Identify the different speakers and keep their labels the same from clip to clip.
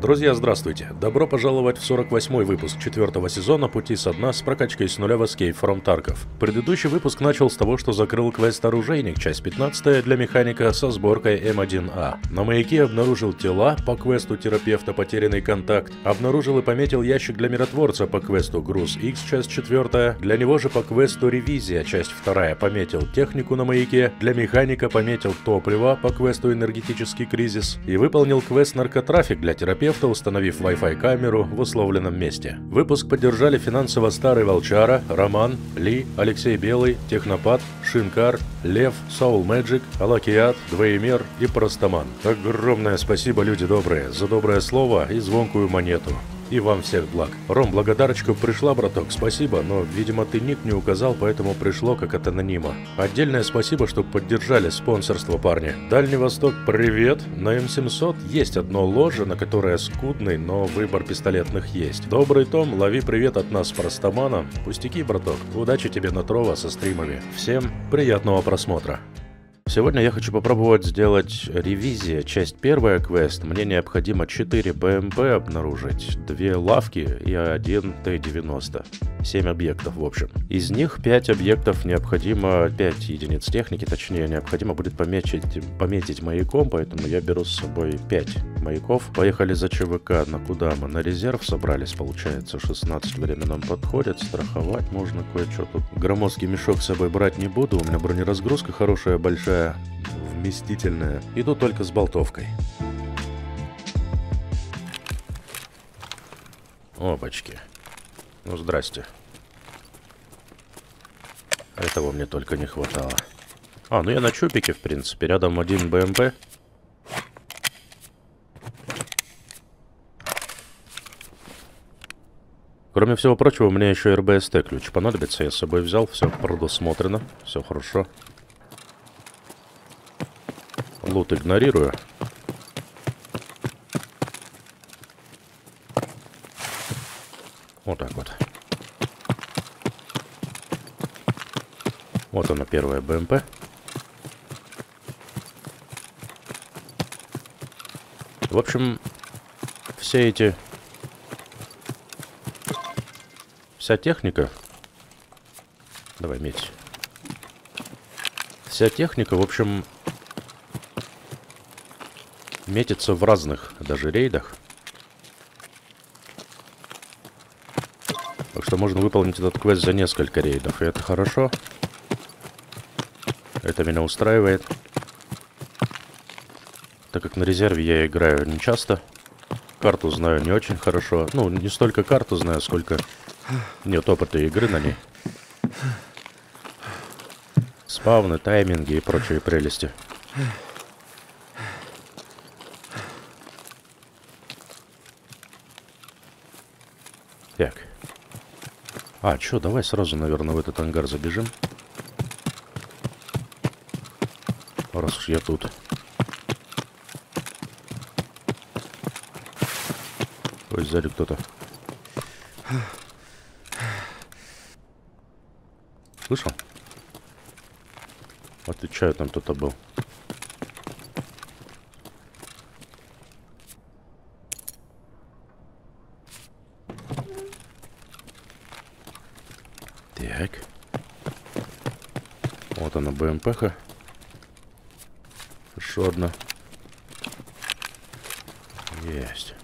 Speaker 1: Друзья, здравствуйте! Добро пожаловать в 48-й выпуск четвертого сезона «Пути со дна» с прокачкой с нуля в Escape from Tarkov. Предыдущий выпуск начал с того, что закрыл квест «Оружейник», часть 15 для механика со сборкой М1А. На маяке обнаружил тела по квесту терапевта «Потерянный контакт», обнаружил и пометил ящик для миротворца по квесту «Груз X», часть 4, для него же по квесту «Ревизия», часть 2, пометил технику на маяке, для механика пометил топливо по квесту «Энергетический кризис» и выполнил квест «Наркотрафик» для терапевта терапевта, установив Wi-Fi камеру в условленном месте. Выпуск поддержали финансово Старый Волчара, Роман, Ли, Алексей Белый, Технопад, Шинкар, Лев, Soul Magic, Алакиат, Двоемер и Простоман. Огромное спасибо, люди добрые, за доброе слово и звонкую монету. И вам всех благ. Ром, благодарочка пришла, браток, спасибо, но, видимо, ты ник не указал, поэтому пришло как от анонима. Отдельное спасибо, что поддержали спонсорство, парни. Дальний Восток, привет. На М700 есть одно ложе, на которое скудный, но выбор пистолетных есть. Добрый Том, лови привет от нас Простомана. Пустяки, браток. Удачи тебе на Трова со стримами. Всем приятного просмотра. Сегодня я хочу попробовать сделать ревизия, часть первая квест. Мне необходимо 4 БМП обнаружить, 2 лавки и 1 Т-90. 7 объектов в общем. Из них 5 объектов необходимо, 5 единиц техники, точнее, необходимо будет пометить, пометить маяком, поэтому я беру с собой 5 маяков. Поехали за ЧВК, на куда мы? На резерв собрались, получается, 16 время нам подходит, страховать можно кое-что тут. Громоздкий мешок с собой брать не буду, у меня бронеразгрузка хорошая, большая, такая вместительная. Иду только с болтовкой. Опачки. Ну, здрасте. Этого мне только не хватало. А, ну я на чупике, в принципе. Рядом один БМП. Кроме всего прочего, мне еще РБСТ ключ понадобится. Я с собой взял, все предусмотрено, все хорошо. Лут игнорирую. Вот так вот. Вот она первая БМП. В общем, все эти... Вся техника... Давай медь. Вся техника, в общем, метится в разных даже рейдах. Так что можно выполнить этот квест за несколько рейдов, и это хорошо. Это меня устраивает. Так как на резерве я играю не часто. Карту знаю не очень хорошо. Ну, не столько карту знаю, сколько нет опыта игры на ней. Спавны, тайминги и прочие прелести. Так. А, чё, давай сразу, наверное, в этот ангар забежим. Раз уж я тут. Ой, сзади кто-то. Слышал? Отвечаю, там кто-то был. БМПха. Еще одна. Есть.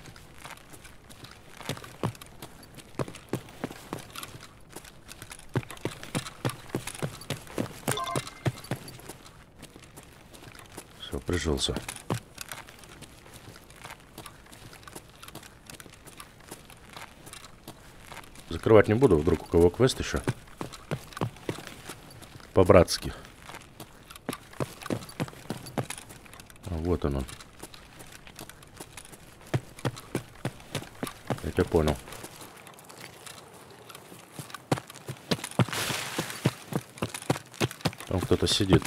Speaker 1: Все, прижился. Закрывать не буду, вдруг у кого квест еще. По-братски. Вот он он. Я тебя понял. Там кто-то сидит.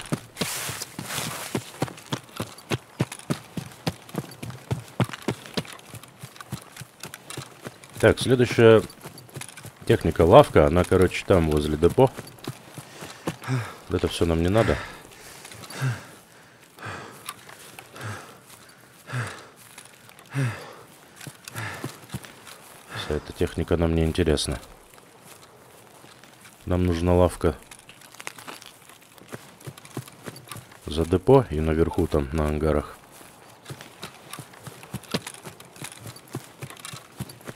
Speaker 1: Так, следующая техника лавка, она, короче, там возле депо. Это все нам не надо. Вся эта техника нам не интересна. Нам нужна лавка за депо и наверху там на ангарах.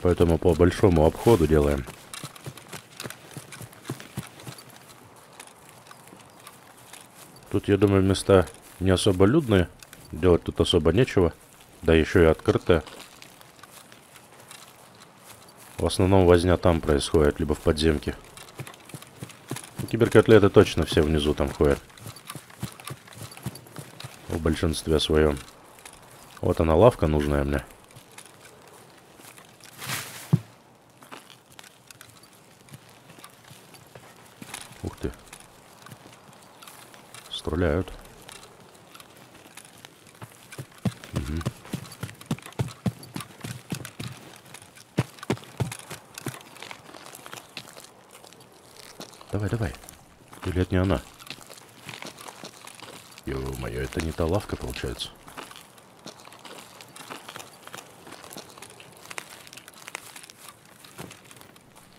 Speaker 1: Поэтому по большому обходу делаем. Тут, я думаю, места не особо людные. Делать тут особо нечего. Да еще и открытое. В основном возня там происходит, либо в подземке. Киберкотлеты точно все внизу там ходят. В большинстве своем. Вот она лавка нужная мне. Ух ты. Стреляют. Угу. Давай, давай. Или это не она? Ё-моё, это не та лавка, получается.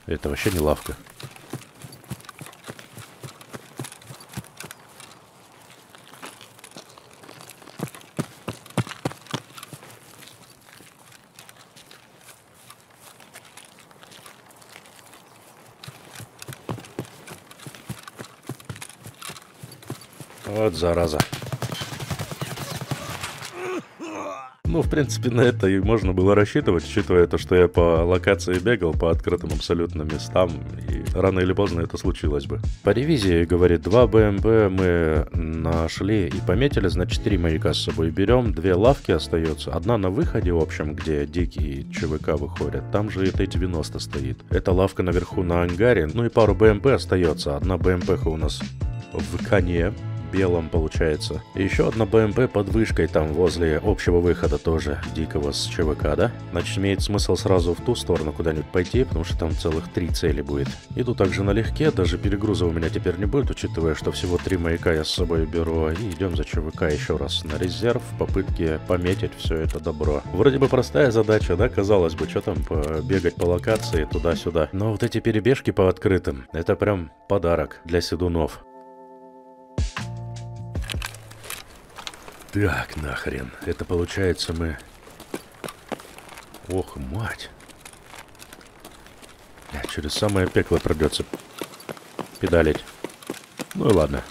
Speaker 1: Это вообще не лавка. Вот зараза. Ну, в принципе, на это и можно было рассчитывать, учитывая то, что я по локации бегал, по открытым абсолютно местам, и рано или поздно это случилось бы. По ревизии, говорит, два БМП мы нашли и пометили, значит, три маяка с собой берем, две лавки остается, одна на выходе, в общем, где дикие ЧВК выходят, там же это 90 стоит. Эта лавка наверху на ангаре, ну и пару БМП остается, одна БМП у нас в коне, белом получается. Еще одна БМП под вышкой там возле общего выхода тоже дикого с ЧВК, да? Значит, имеет смысл сразу в ту сторону куда-нибудь пойти, потому что там целых три цели будет. Иду также налегке, даже перегруза у меня теперь не будет, учитывая, что всего три маяка я с собой беру. И идем за ЧВК еще раз на резерв в попытке пометить все это добро. Вроде бы простая задача, да, казалось бы, что там, бегать по локации туда-сюда. Но вот эти перебежки по открытым, это прям подарок для седунов. Так, нахрен. Это получается мы... Ох, мать. Через самое пекло придется педалить. Ну и ладно.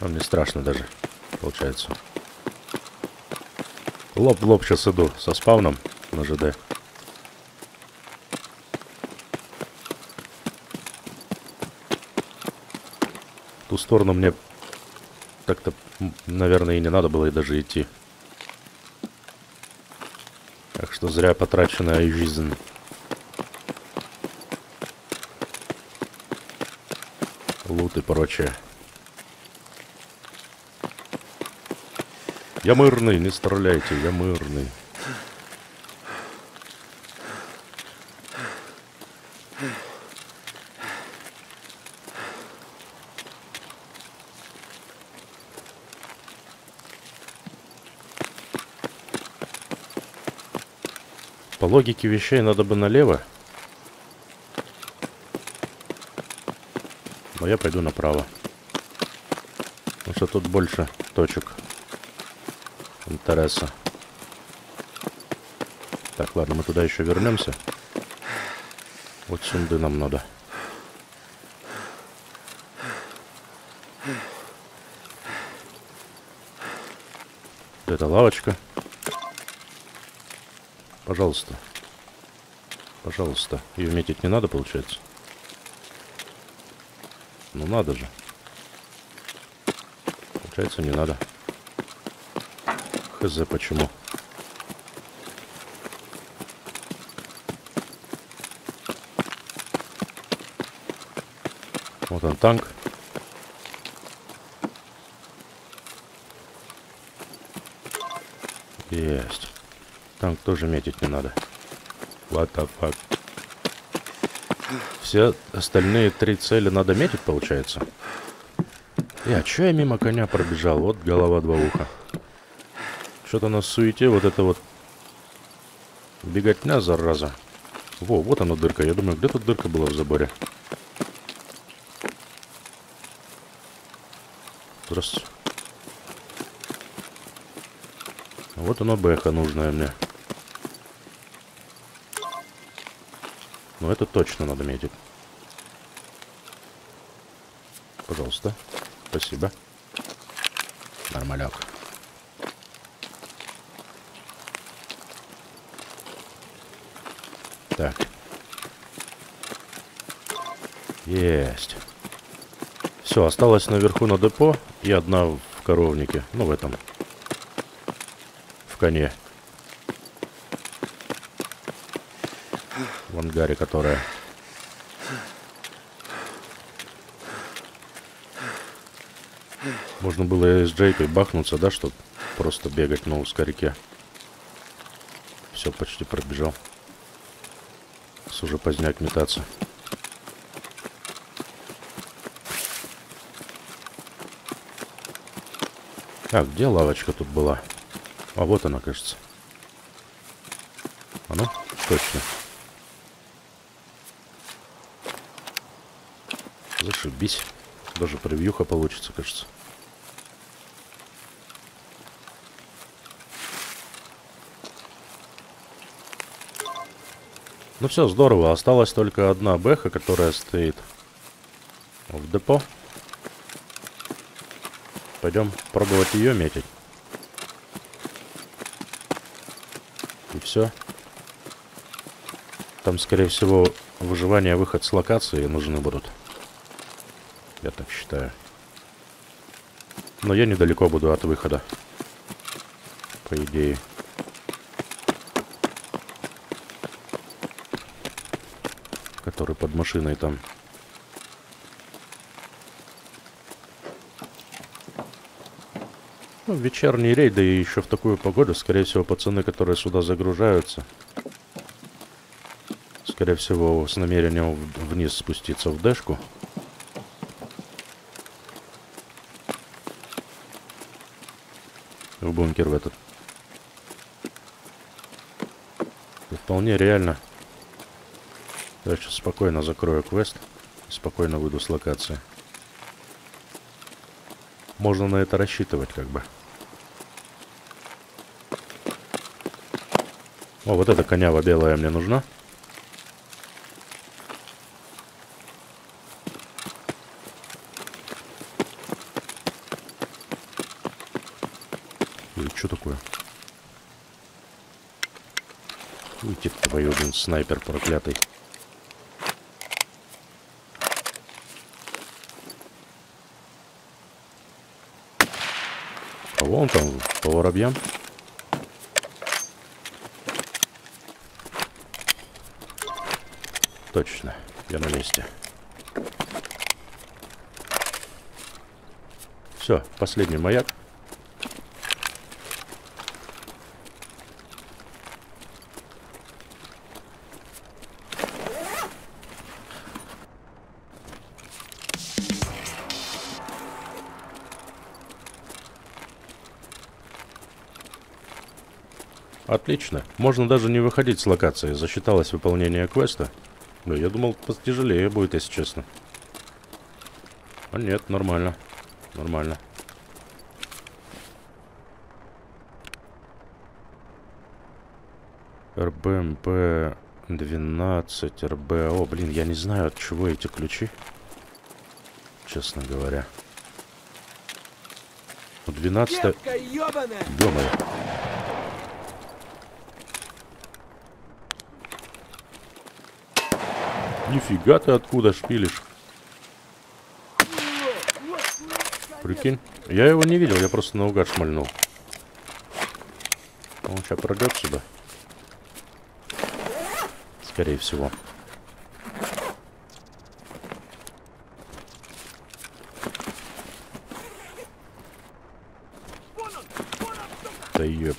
Speaker 1: Вам не страшно даже, получается. Лоб в лоб сейчас иду со спавном на ЖД. В ту сторону мне так-то, наверное, и не надо было и даже идти. Так что зря потраченная жизнь. Лут и прочее. Я мирный, не стреляйте, я мирный. Логике вещей надо бы налево. Но я пойду направо. Потому что тут больше точек интереса. Так, ладно, мы туда еще вернемся. Вот сюда нам надо. Это лавочка. Пожалуйста. Пожалуйста. Ее метить не надо, получается? Ну надо же. Получается, не надо. Хз, почему? Вот он танк. Есть. Танк тоже метить не надо. What the fuck? Все остальные три цели надо метить, получается? Я, чё я мимо коня пробежал? Вот голова два уха. Что-то на суете вот это вот Беготня, зараза. Во, вот она дырка. Я думаю, где тут дырка была в заборе? Здравствуйте. Вот оно бэха нужная мне. Ну, это точно надо метить. Пожалуйста. Спасибо. Нормаляк. Так. Есть. Все, осталось наверху на депо и одна в коровнике. Ну, в этом. В коне. В ангаре, которая. Можно было с Джейкой бахнуться, да, чтобы просто бегать на узкореке. Все, почти пробежал. С уже поздняк метаться. Так, где лавочка тут была? А вот она, кажется. А ну, точно. Зашибись. Даже превьюха получится, кажется. Ну все, здорово. Осталась только одна бэха, которая стоит в депо. Пойдем пробовать ее метить. И все. Там, скорее всего, выживание, выход с локации нужны будут. Я так считаю. Но я недалеко буду от выхода. По идее. который под машиной там. Ну, вечерний рейд, да и еще в такую погоду, скорее всего, пацаны, которые сюда загружаются, скорее всего, с намерением вниз спуститься в дэшку. В бункер в этот. Вполне реально. Я сейчас спокойно закрою квест. Спокойно выйду с локации. Можно на это рассчитывать, как бы. О, вот эта конява белая мне нужна. И что такое? Уйти твою, блин, снайпер проклятый. Вон там, по воробьям. Точно, я на месте. Все, последний маяк. Отлично. Можно даже не выходить с локации. Засчиталось выполнение квеста. Ну, я думал, потяжелее будет, если честно. А нет, нормально. Нормально. РБМП 12, РБО. Блин, я не знаю, от чего эти ключи. Честно говоря. 12... Ё-моё. Нифига ты откуда шпилишь? Прикинь. Я его не видел, я просто наугад шмальнул. Он сейчас пройдет сюда. Скорее всего. Да ёп.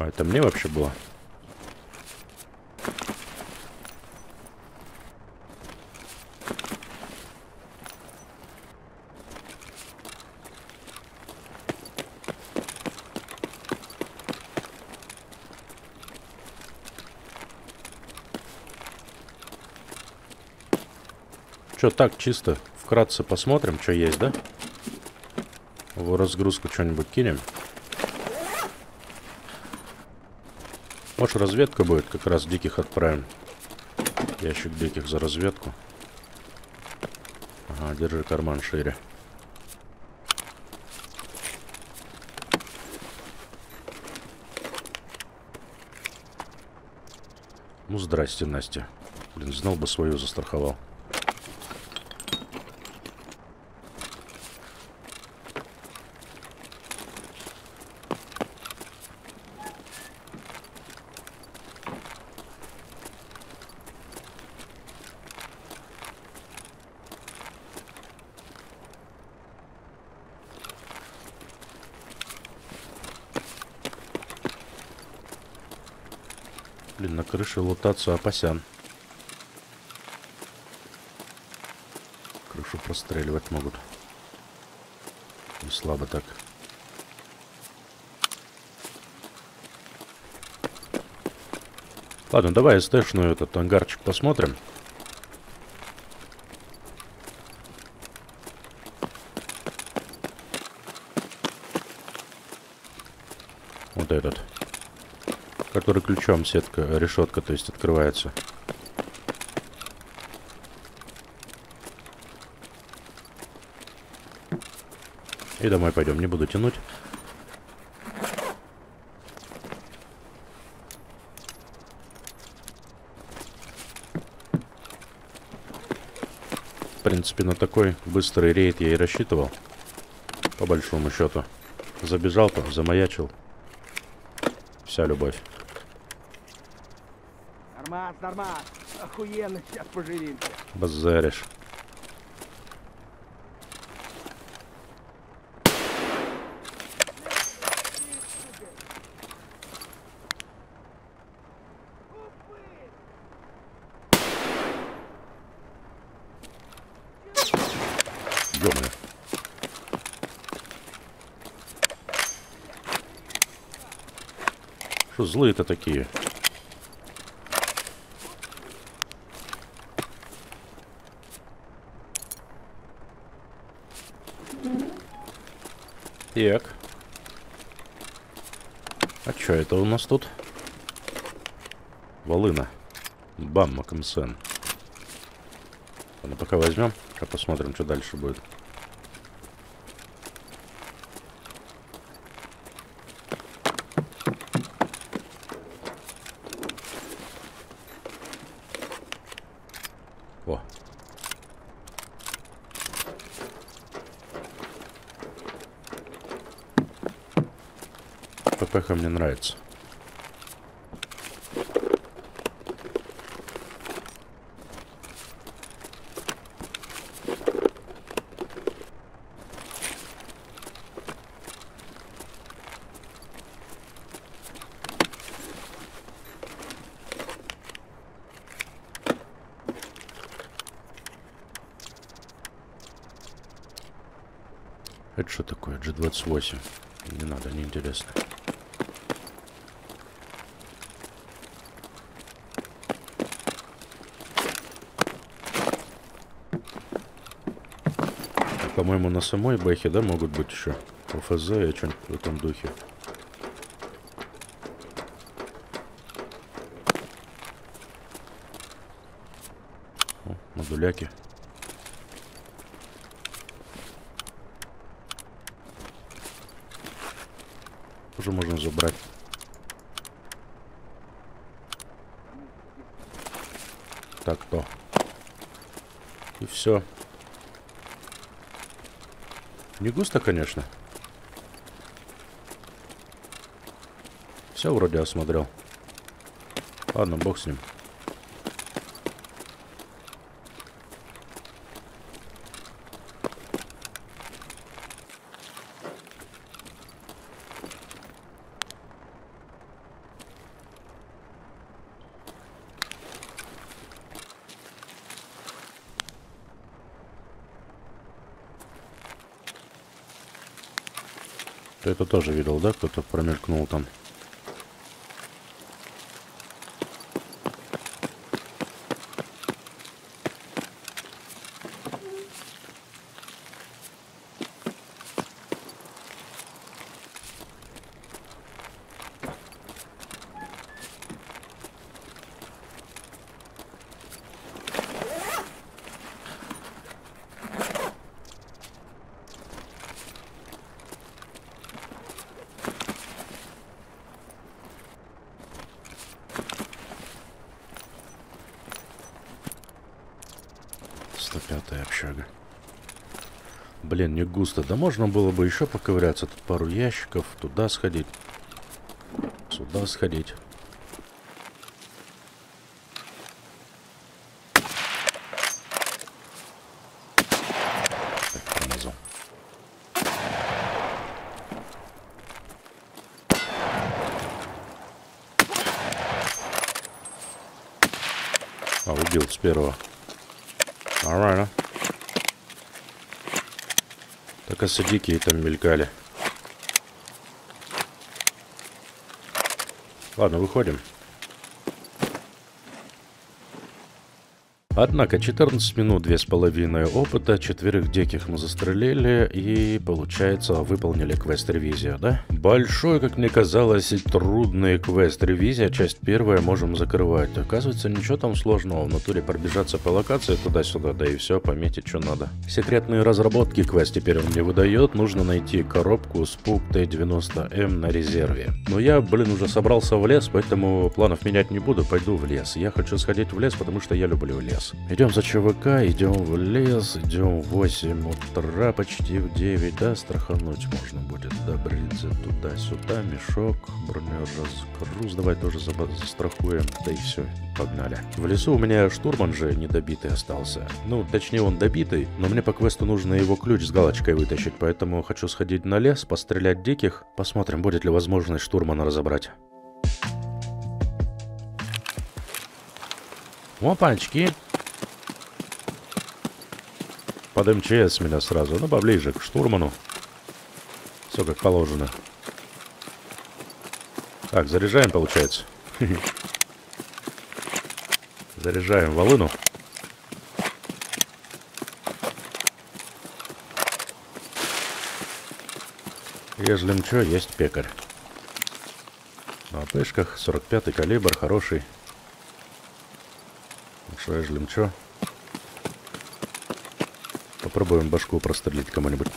Speaker 1: А это мне вообще было? Что, так, чисто вкратце посмотрим, что есть, да? В разгрузку что-нибудь кинем. Может, разведка будет, как раз диких отправим. Ящик диких за разведку. Ага, держи карман шире. Ну, здрасте, Настя. Блин, знал бы свою застраховал. Крыше лутаться опасян. Крышу простреливать могут. Не слабо так. Ладно, давай СТшную этот ангарчик посмотрим. Вот этот который ключом сетка, решетка, то есть открывается. И домой пойдем, не буду тянуть. В принципе, на такой быстрый рейд я и рассчитывал. По большому счету. Забежал там, замаячил. Вся любовь.
Speaker 2: Нормас, нормас. Охуенно, сейчас поживимся.
Speaker 1: Базаришь. Что злые-то такие? Так. А что это у нас тут? Волына. Бам, Макамсен. Ладно, пока возьмем. Сейчас посмотрим, что дальше будет. О. ППХ мне нравится. Это что такое? G28. Не надо, неинтересно. По-моему, на самой бэхе, да, могут быть еще ОФЗ и что-нибудь в этом духе. О, модуляки. Тоже можно забрать. Так, то. И все. Не густо, конечно. Все вроде осмотрел. Ладно, бог с ним. Это тоже видел, да? Кто-то промелькнул там. Блин, не густо. Да можно было бы еще поковыряться. Тут пару ящиков. Туда сходить. Сюда сходить. А, убил с первого. Нормально. Оказывается, дикие там мелькали. Ладно, выходим. Однако 14 минут, две с половиной опыта, четверых диких мы застрелили и, получается, выполнили квест-ревизию, да? Большой, как мне казалось, и трудный квест-ревизия, часть первая, можем закрывать. Оказывается, ничего там сложного, в натуре пробежаться по локации туда-сюда, да и все, пометить, что надо. Секретные разработки квест теперь он мне выдает, нужно найти коробку с пук Т-90М на резерве. Но я, блин, уже собрался в лес, поэтому планов менять не буду, пойду в лес. Я хочу сходить в лес, потому что я люблю лес. Идем за ЧВК, идем в лес, идем в 8 утра, почти в 9, да, страхануть можно будет, добриться туда-сюда, мешок, бронеразгруз, давай тоже застрахуем, да и все, погнали. В лесу у меня штурман же недобитый остался, ну, точнее он добитый, но мне по квесту нужно его ключ с галочкой вытащить, поэтому хочу сходить на лес, пострелять диких, посмотрим, будет ли возможность штурмана разобрать. Опачки. Под МЧС меня сразу. Ну, поближе к штурману. Все как положено. Так, заряжаем, получается. Заряжаем волыну. Ежели что, есть пекарь. На пышках 45 калибр, хороший. Что, ежели что? Попробуем башку прострелить кому-нибудь.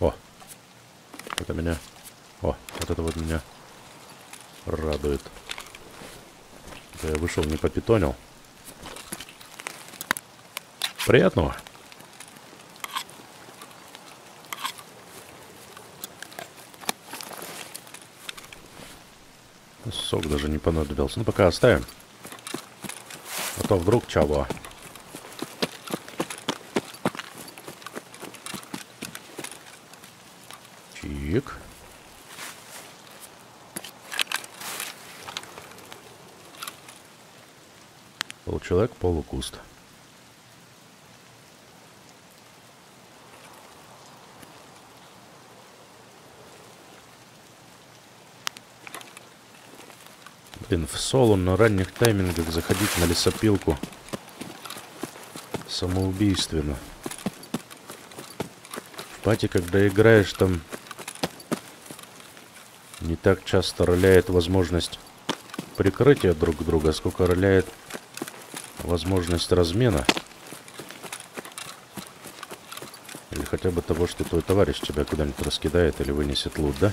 Speaker 1: О! Это меня... О, вот это вот меня радует. Это я вышел, не попитонил. Приятного! Сок даже не понадобился. Ну, пока оставим. А то вдруг чего. Чик. Получеловек, полукуст. Блин, в соло на ранних таймингах заходить на лесопилку самоубийственно. В пати, когда играешь, там не так часто роляет возможность прикрытия друг друга, сколько роляет возможность размена. Или хотя бы того, что твой товарищ тебя куда-нибудь раскидает или вынесет лут, да?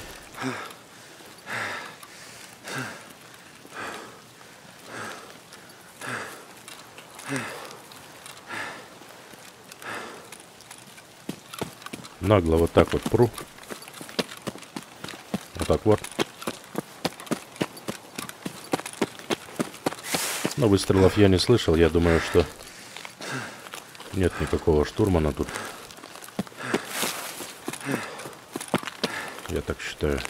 Speaker 1: Нагло вот так вот пру. Вот так вот. Но выстрелов я не слышал. Я думаю, что нет никакого штурмана тут. Я так считаю.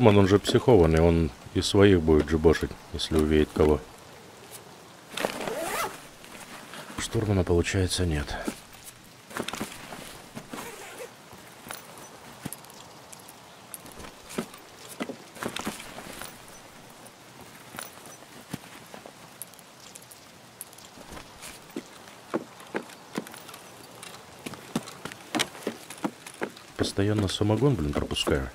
Speaker 1: Штурман, он же психованный, он и своих будет джибошить, если увидит кого. Штурмана, получается, нет. Постоянно самогон, блин, пропускаю.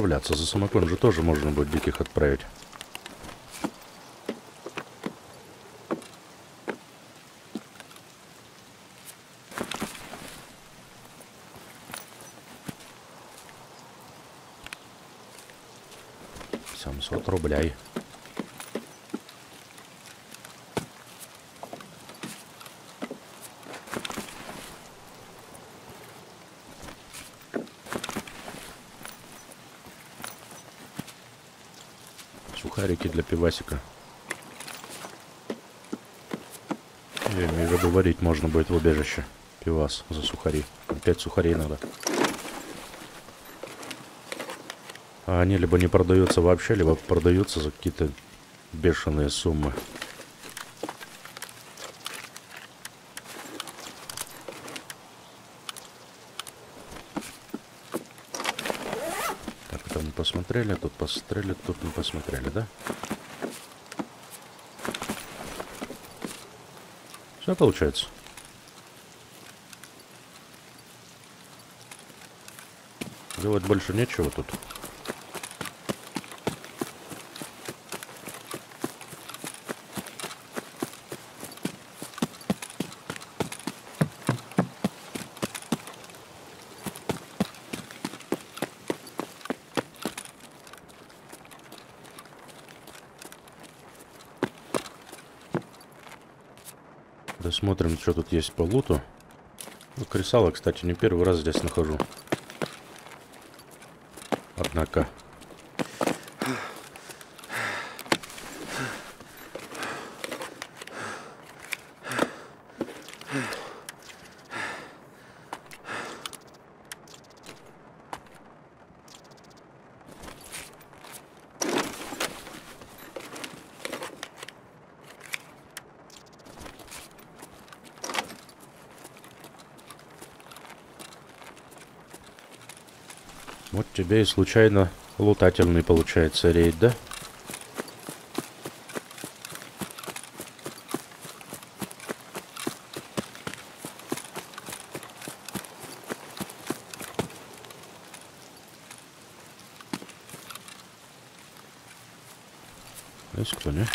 Speaker 1: Надо исправляться. За самогон же тоже можно будет диких отправить. Семьсот рублей. Сухарики для пивасика. Я имею в виду, варить можно будет в убежище. Пивас за сухари. Пять сухарей надо. А они либо не продаются вообще, либо продаются за какие-то бешеные суммы. Так, это мы посмотрели, тут посмотрели, тут мы посмотрели, да? Все получается. Делать больше нечего тут. Что тут есть по луту. Ну, кресало, кстати, не первый раз здесь нахожу. Однако. Тебе и случайно лутательный получается рейд, да? Есть кто, не?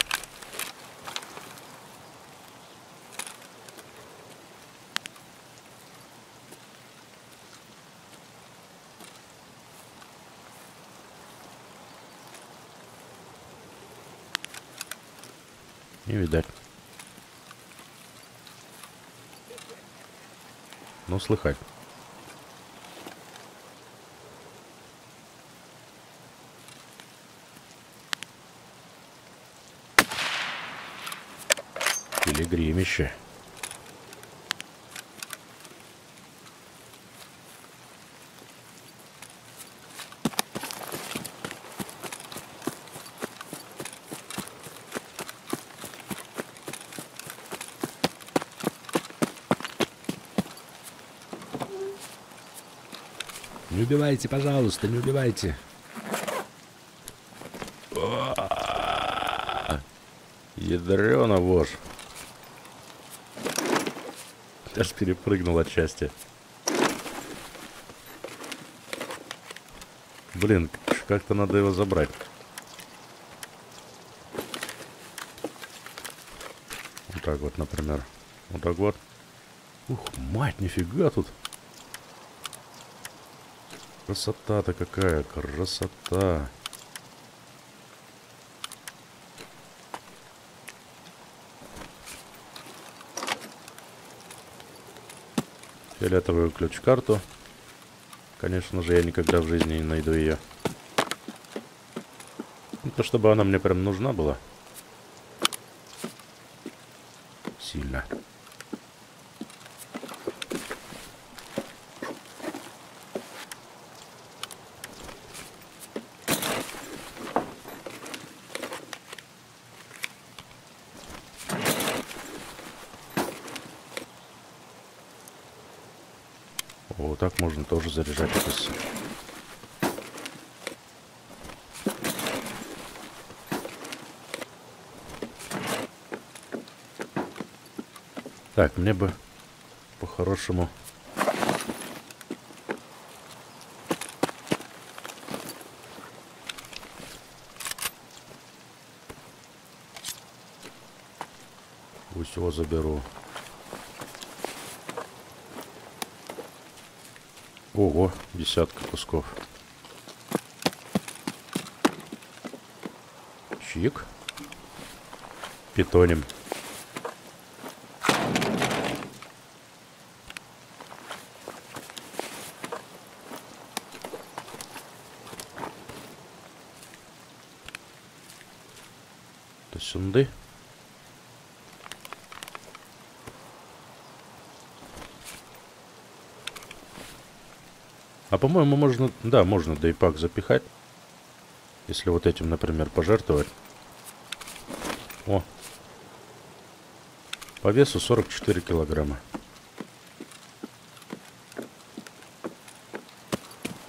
Speaker 1: Не видать. Ну, слыхать. Пилигримище.
Speaker 3: Убивайте, пожалуйста, не убивайте.
Speaker 1: Ядрена вож. Аж перепрыгнул от счастья. Блин, как-то надо его забрать. Вот так вот, например. Вот так вот. Ух, мать, нифига тут. Красота-то какая, красота. Фиолетовую ключ-карту. Конечно же, я никогда в жизни не найду ее. Не то чтобы она мне прям нужна была. Тоже заряжать это всё. Так, мне бы по-хорошему... Пусть его заберу. Ого, десятка кусков. Чик. Питоним. То сюда. А по-моему, можно... Да, можно дейпак запихать. Если вот этим, например, пожертвовать. О. По весу 44 килограмма.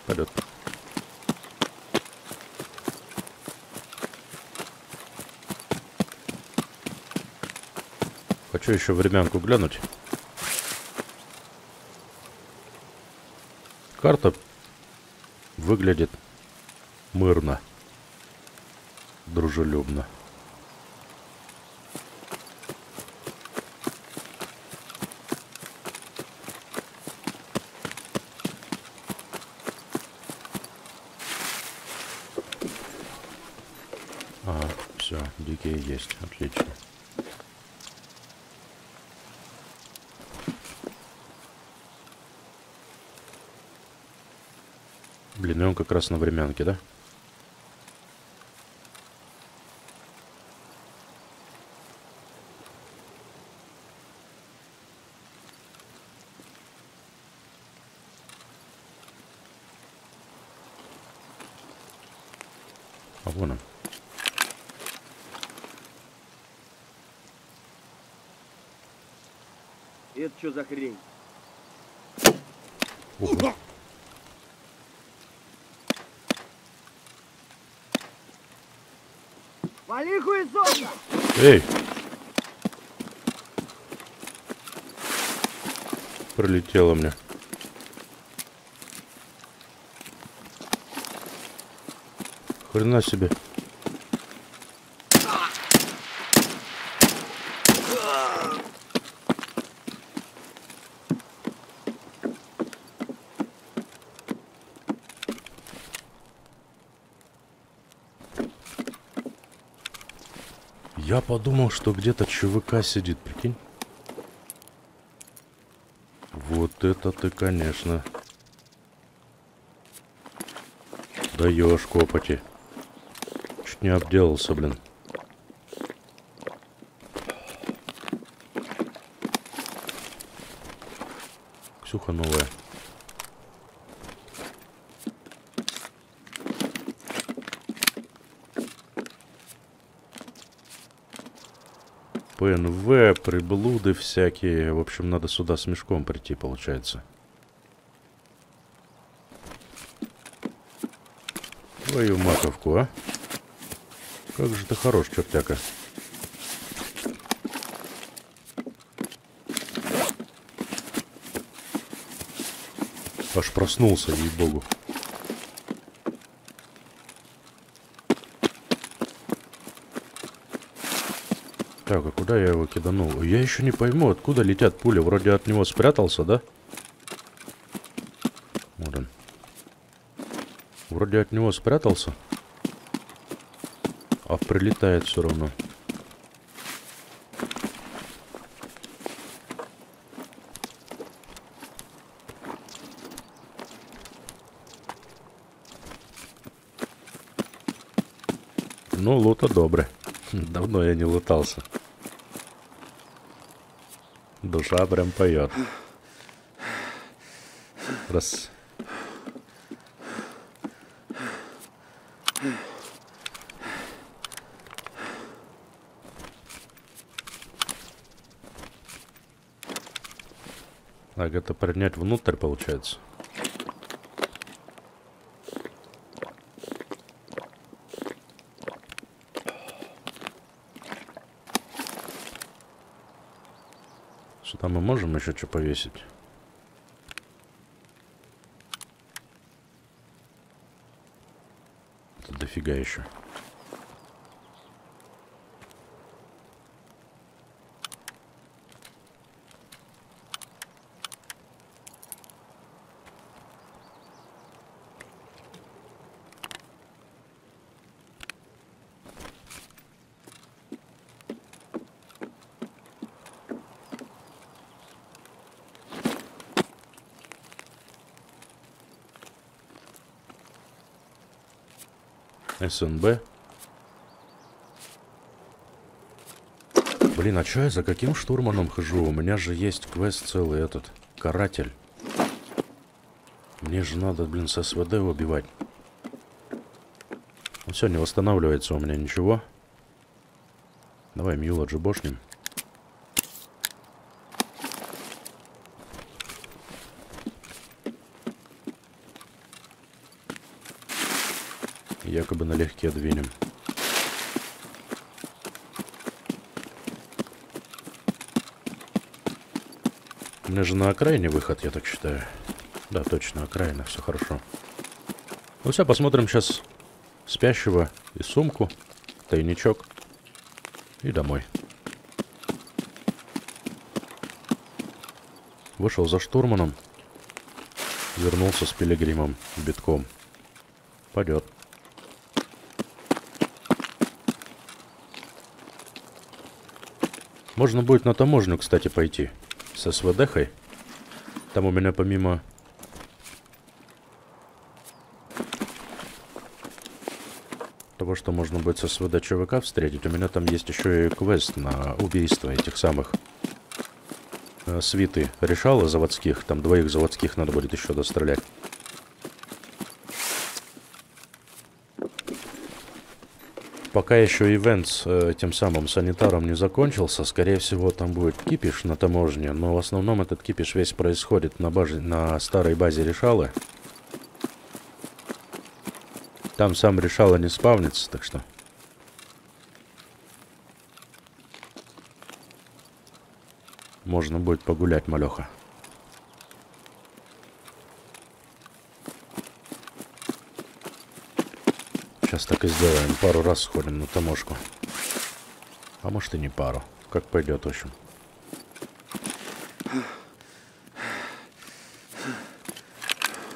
Speaker 1: Полет. Хочу еще времянку глянуть. Карта выглядит мирно, дружелюбно. А, все, дикие есть, отлично. Времянке, да? Пролетело мне. Хрена себе. Я подумал, что где-то ЧВК сидит, прикинь. Вот это ты, конечно. Даешь копоти. Чуть не обделался, блин. Ксюха новая. ПНВ, приблуды всякие. В общем, надо сюда с мешком прийти, получается. Твою маковку, а? Как же ты хорош, чертяка. Аж проснулся, ей-богу. Так, а куда я его киданул? Я еще не пойму, откуда летят пули. Вроде от него спрятался, да? Вот он. Вроде от него спрятался. А прилетает все равно. Ну, лута добрый. Давно я не лутался. Душа прям поет. Раз. Так, это принять внутрь получается. Сюда мы можем еще что повесить? Это дофига еще. СНБ. Блин, а чё я за каким штурманом хожу? У меня же есть квест целый этот. Каратель. Мне же надо, блин, с СВД убивать. Все, не восстанавливается у меня ничего. Давай Мьюла джибошнем. Якобы налегке двинем. У меня же на окраине выход, я так считаю. Да, точно, окраина, все хорошо. Ну все, посмотрим сейчас спящего и сумку, тайничок и домой. Вышел за штурманом, вернулся с пилигримом битком. Пойдет. Можно будет на таможню, кстати, пойти. Со СВДхой. Там у меня помимо... Того, что можно будет со СВД ЧВК встретить, у меня там есть еще и квест на убийство этих самых э, свиты решала заводских. Там двоих заводских надо будет еще дострелять. Пока еще ивент с э, тем самым санитаром не закончился, скорее всего там будет кипиш на таможне, но в основном этот кипиш весь происходит на, базе, на старой базе решалы. Там сам решала не спавнится, так что... Можно будет погулять, малеха. Сейчас так и сделаем. Пару раз сходим на таможку. А может и не пару. Как пойдет, в общем.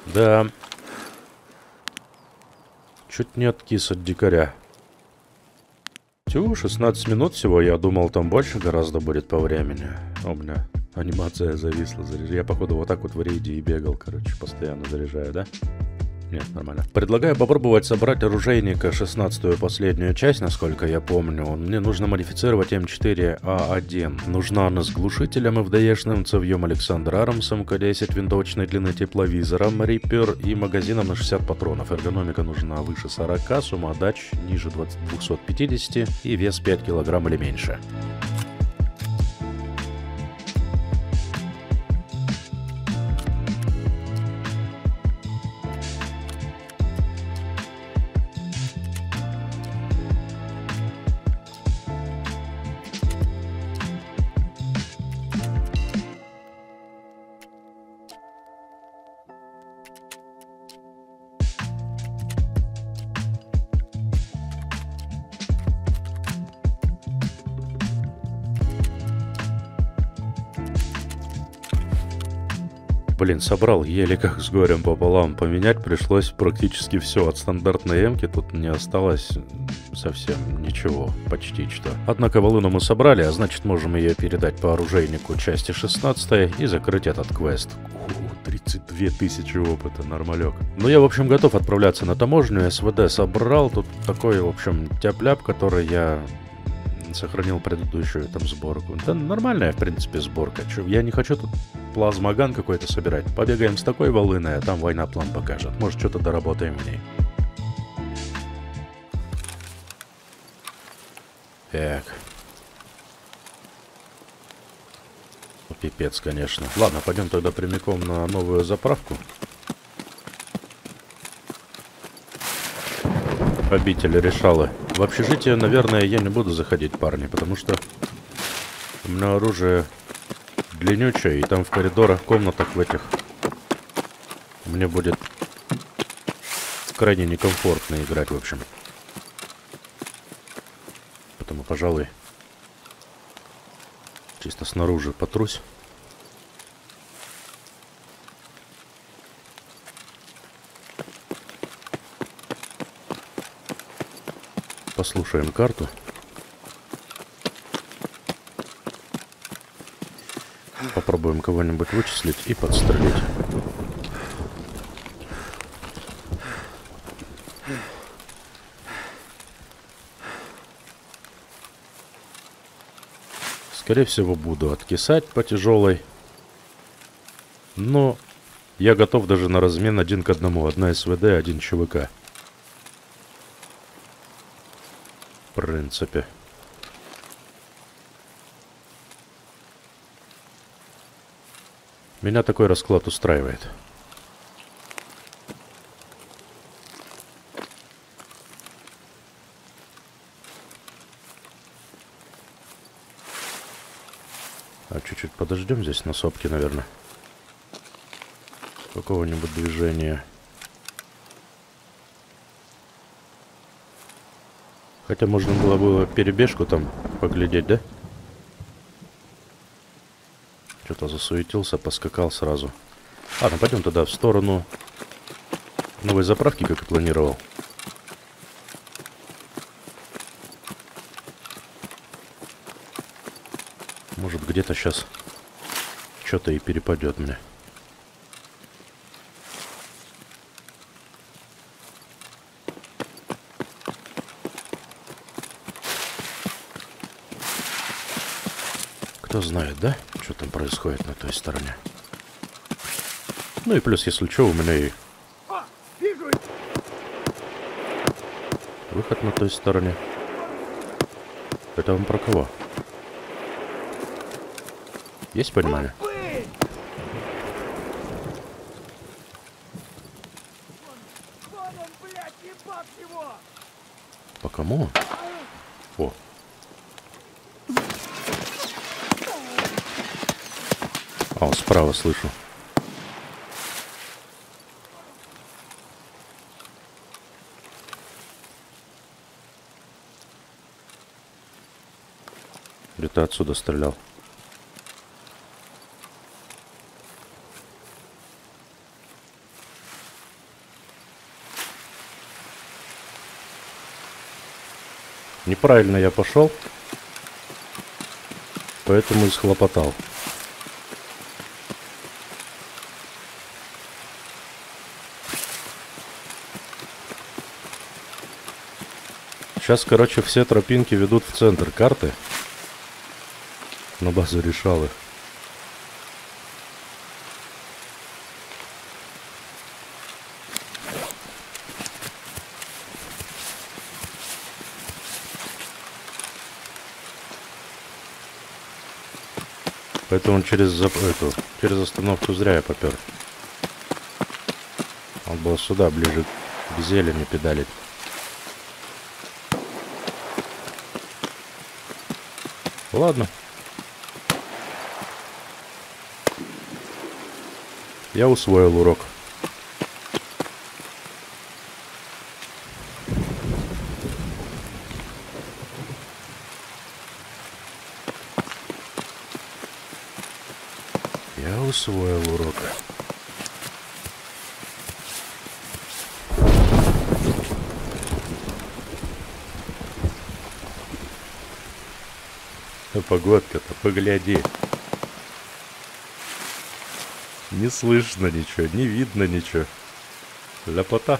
Speaker 1: Да. Чуть не откис от дикаря. Тю, 16 минут всего. Я думал, там больше гораздо будет по времени. У меня анимация зависла. Я, походу, вот так вот в рейде и бегал, короче, постоянно заряжаю, да? Нет, нормально. Предлагаю попробовать собрать оружейника 16-ю последнюю часть, насколько я помню. Мне нужно модифицировать М4А1. Нужна она с глушителем FDE-шным, цевьем Александр Армс, МК-10 винтовочной длины тепловизором, Риппер и магазином на 60 патронов. Эргономика нужна выше 40, сумма дач ниже 20, 250 и вес 5 килограмм или меньше. Блин, собрал еле как с горем пополам. Поменять пришлось практически все. От стандартной эмки тут не осталось совсем ничего, почти что. Однако волыну мы собрали, а значит можем ее передать по оружейнику части 16 и закрыть этот квест. 32 тысячи опыта, нормалек. Ну, я, в общем, готов отправляться на таможню. СВД собрал. Тут такой, в общем, тяп-ляп, который я сохранил предыдущую там сборку. Да нормальная, в принципе, сборка. Чё, я не хочу тут плазмоган какой-то собирать. Побегаем с такой волыной, а там война план покажет. Может, что-то доработаем в ней. Так. Ну, Пипец, конечно. Ладно, пойдем тогда прямиком на новую заправку. Обитель решала. В общежитие, наверное, я не буду заходить, парни, потому что у меня оружие длиннючее, и там в коридорах, комнатах в этих мне будет крайне некомфортно играть, в общем. Поэтому, пожалуй, чисто снаружи потрусь. Послушаем карту. Попробуем кого-нибудь вычислить и подстрелить. Скорее всего, буду откисать по тяжелой. Но я готов даже на размен один к одному. Одна СВД, один ЧВК. Принципе. Меня такой расклад устраивает. А чуть-чуть подождем здесь на сопке, наверное. Какого-нибудь движения. Хотя можно было бы перебежку там поглядеть, да? Что-то засуетился, поскакал сразу. Ладно, пойдем тогда в сторону новой заправки, как и планировал. Может, где-то сейчас что-то и перепадет мне. Кто знает, да, что там происходит на той стороне? Ну и плюс, если что, у меня и выход на той стороне. Это вам про кого? Есть понимание?
Speaker 2: Вы! Вон он, блядь, ебать его!
Speaker 1: По кому? О. А, он справа слышу. Где-то отсюда стрелял. Неправильно я пошел, поэтому и схлопотал. Сейчас, короче, все тропинки ведут в центр карты. На базу решалы. Поэтому через, эту, через остановку зря я попер. Он был сюда, ближе к зелени педалить. Ладно. Я усвоил урок. Погодка-то, погляди. Не слышно ничего, не видно ничего. Ляпота.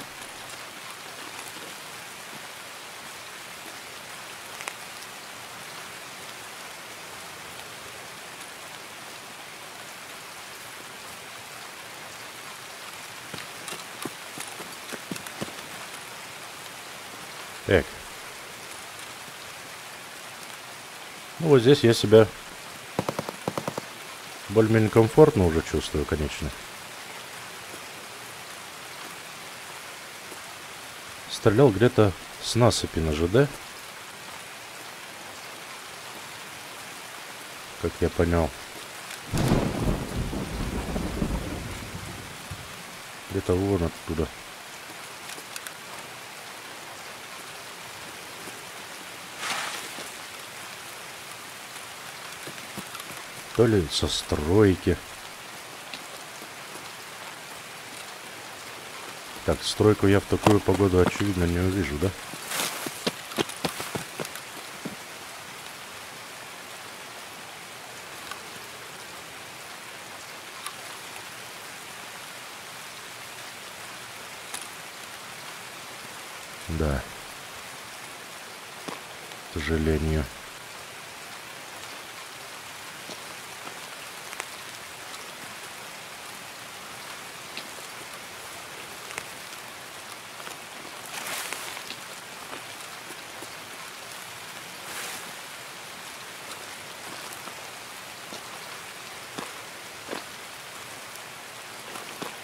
Speaker 1: Так. Ну, вот здесь я себя более-менее комфортно уже чувствую, конечно. Стрелял где-то с насыпи на ЖД. Как я понял. Где-то вон оттуда. То ли со стройки. Так, стройку я в такую погоду, очевидно, не увижу, да? Да. К сожалению.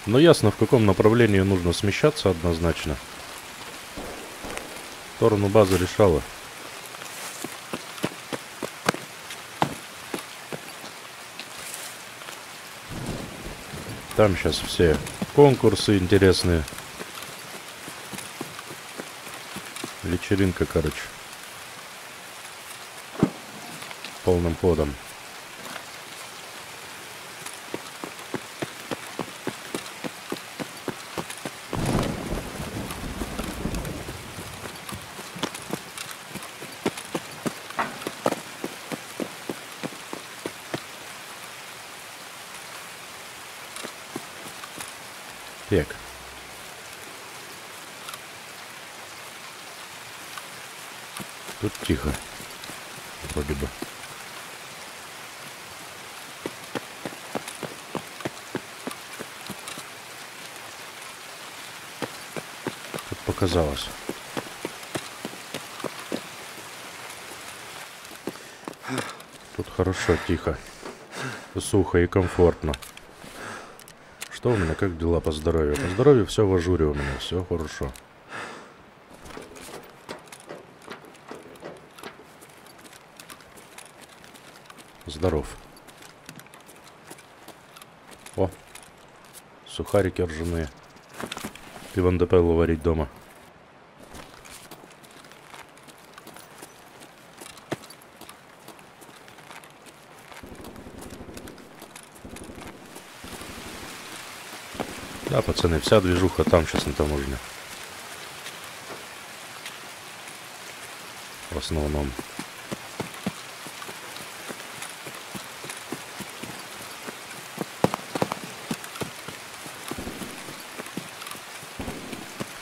Speaker 1: Но ясно, в каком направлении нужно смещаться однозначно. В сторону базы решала. Там сейчас все конкурсы интересные. Вечеринка, короче. Полным ходом. Так. Тут тихо. Вроде бы. Как показалось. Тут хорошо, тихо. Сухо и комфортно. Что у меня, как дела по здоровью? По здоровью все в ажуре у меня, все хорошо. Здоров. О, сухарики ржаные. Иван Депелло варить дома. Пацаны, вся движуха там сейчас на таможне. В основном.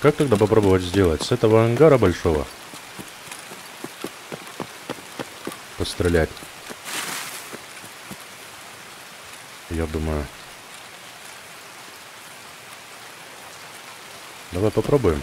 Speaker 1: Как тогда попробовать сделать? С этого ангара большого? Пострелять. Я думаю... Давай попробуем.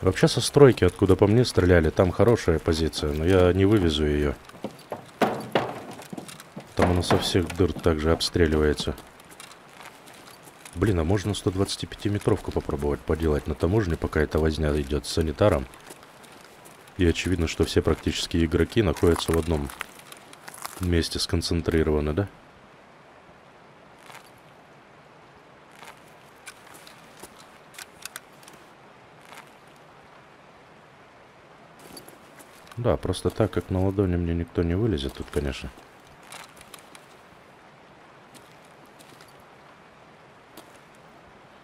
Speaker 1: Вообще со стройки, откуда по мне стреляли, там хорошая позиция, но я не вывезу ее. Там она со всех дыр также обстреливается. Блин, а можно 125-метровку попробовать поделать на таможне, пока эта возня идет с санитаром. И очевидно, что все практически игроки находятся в одном месте сконцентрированы, да? Да, просто так, как на ладони мне никто не вылезет тут, конечно.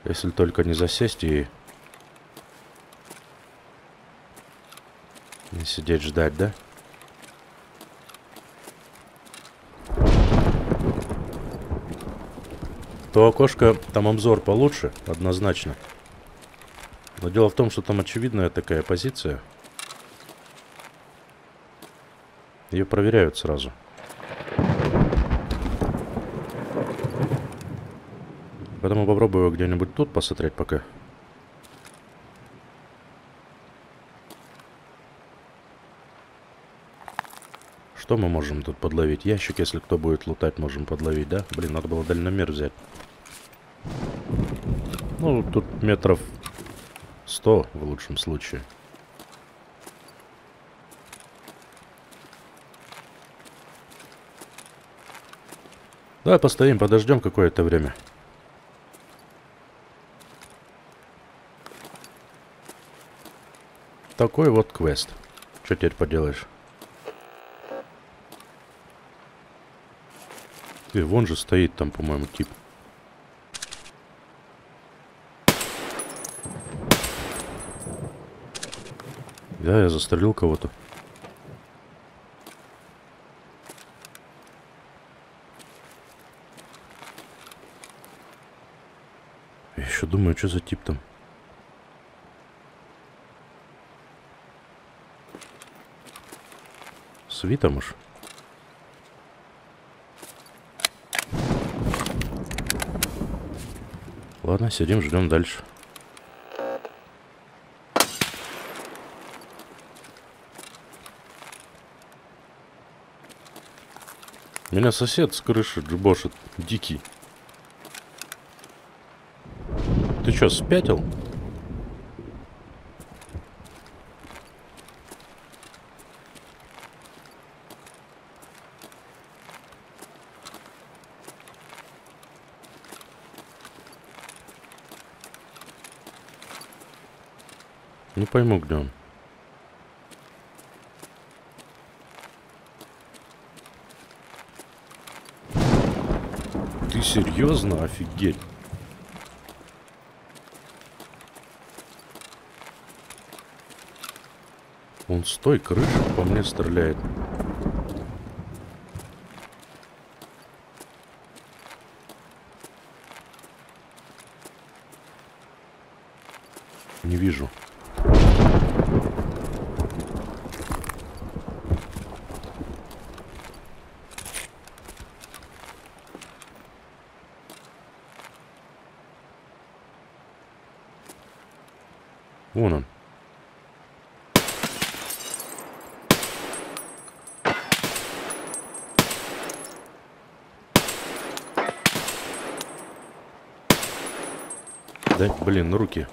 Speaker 1: Если только не засесть и... Не сидеть ждать, да? То окошко, там обзор получше, однозначно. Но дело в том, что там очевидная такая позиция. Ее проверяют сразу. Поэтому попробую где-нибудь тут посмотреть пока. Что мы можем тут подловить? Ящик, если кто будет лутать, можем подловить, да? Блин, надо было дальномер взять. Ну, тут метров 100 в лучшем случае. Давай постоим, подождем какое-то время. Такой вот квест. Что теперь поделаешь? И вон же стоит там, по-моему, тип. Да, я застрелил кого-то. Еще думаю, что за тип там. Свита, может? Ладно, сидим, ждем дальше. Меня сосед с крыши джибошит. Дикий. Ты что, спятил? Не пойму, где он. Ты серьезно? Офигеть. Он с той крыши по мне стреляет. Не вижу. Вон он. Блин, руки.